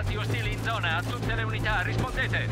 soldati ostili in zona. A tutte le unità, rispondete!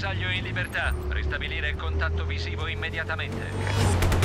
Bersaglio in libertà. Ristabilire il contatto visivo immediatamente.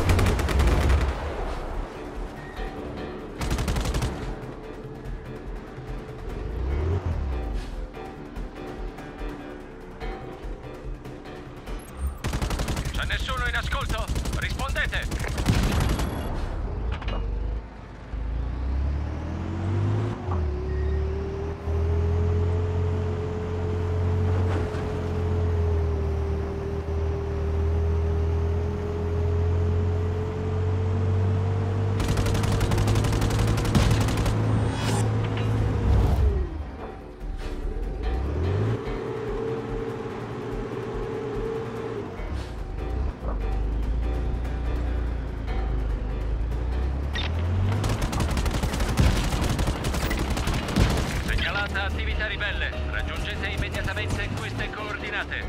Attività ribelle. Raggiungete immediatamente queste coordinate.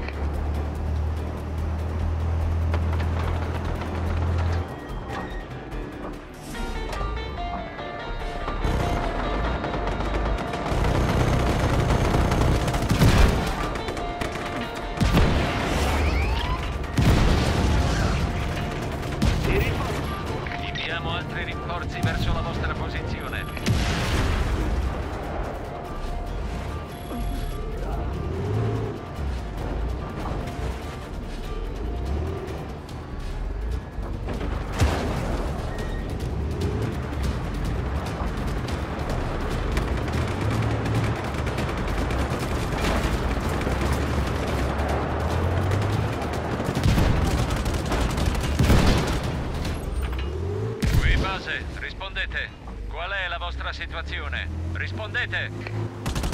Inviamo altri rinforzi verso la vostra posizione. Base, rispondete. Qual è la vostra situazione? Rispondete!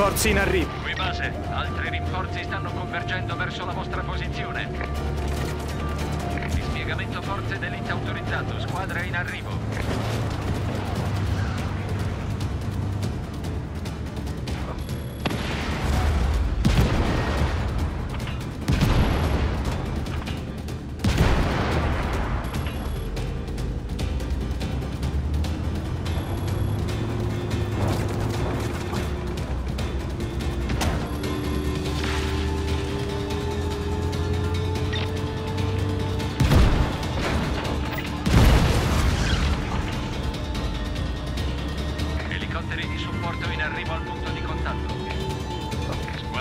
Rinforzi in arrivo. Qui base, altri rinforzi stanno convergendo verso la vostra posizione. Dispiegamento forze d'elite autorizzato, squadra in arrivo.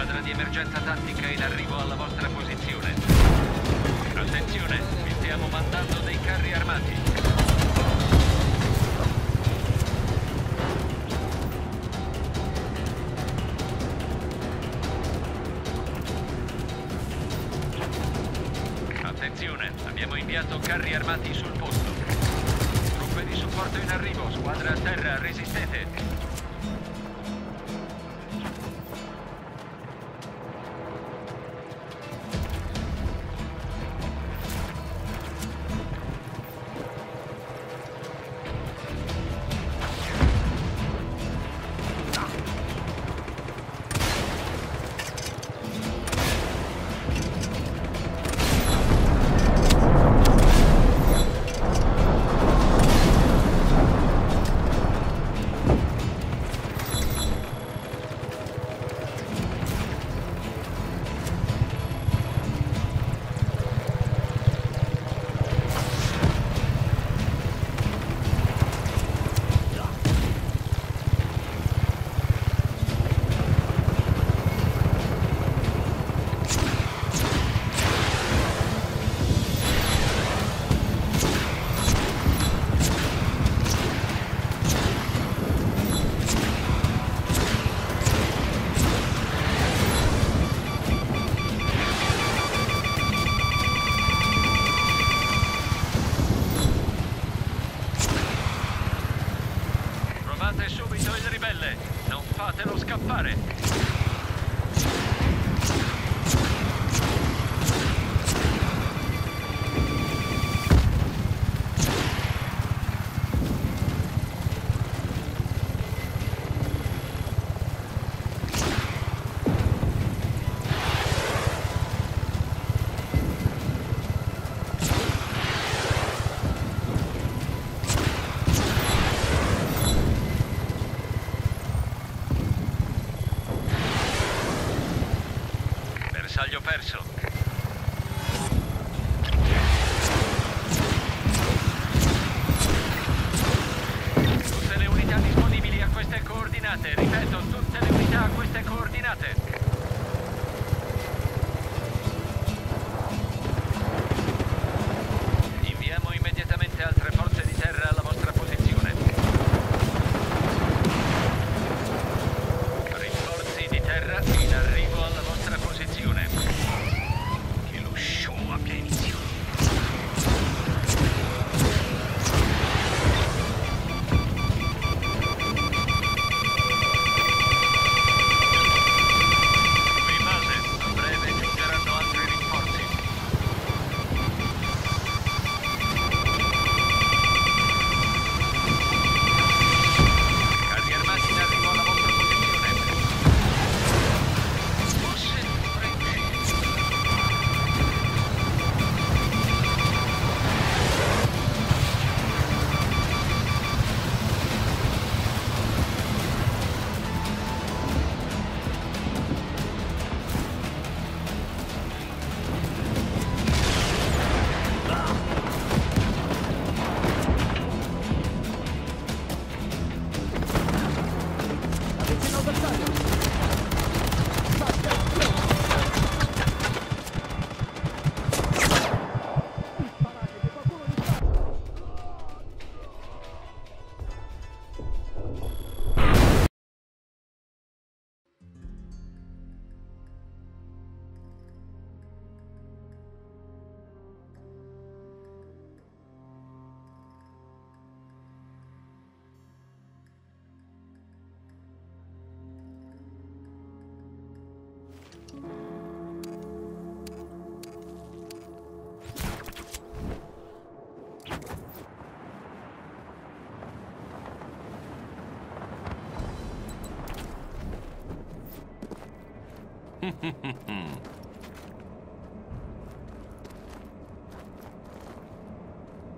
squadra di emergenza tattica in arrivo alla vostra posizione. Attenzione, vi stiamo mandando dei carri armati. Attenzione, abbiamo inviato carri armati sul posto. Truppe di supporto in arrivo, squadra a terra, resistete. esfuerzo.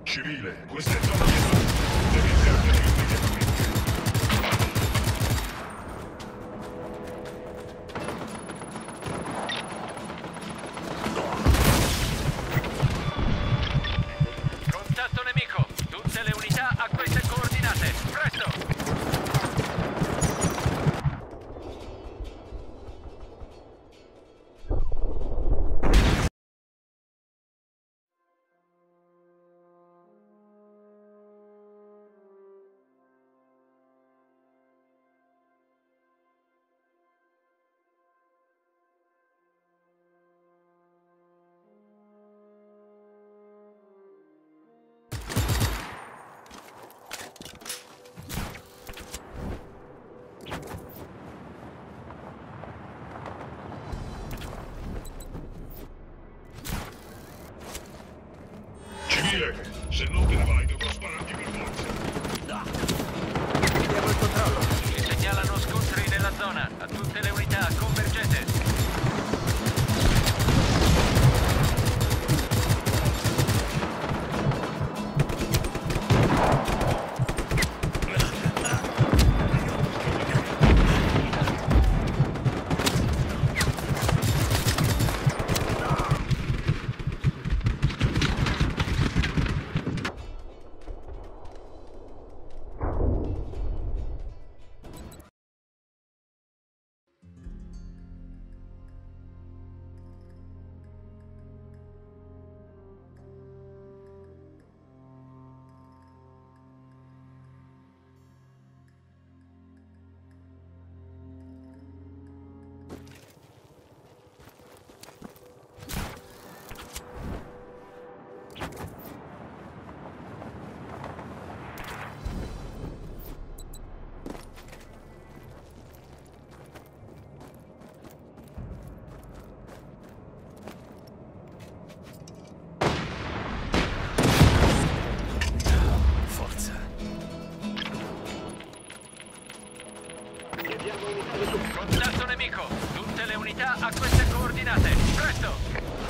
Civile, questo è... Se non te ne vai dovrò spararti per forza. Abbiamo il controllo. Si segnalano scontri nella zona. A tutte le unità, convergete. Queste coordinate. Presto.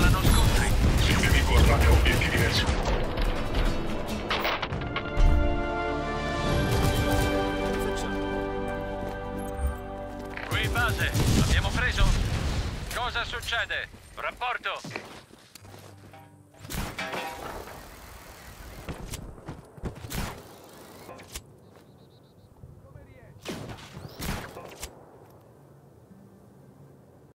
Segnalano scontri. Il nemico attacca obiettivi nel Qui base, abbiamo preso? Cosa succede? Rapporto.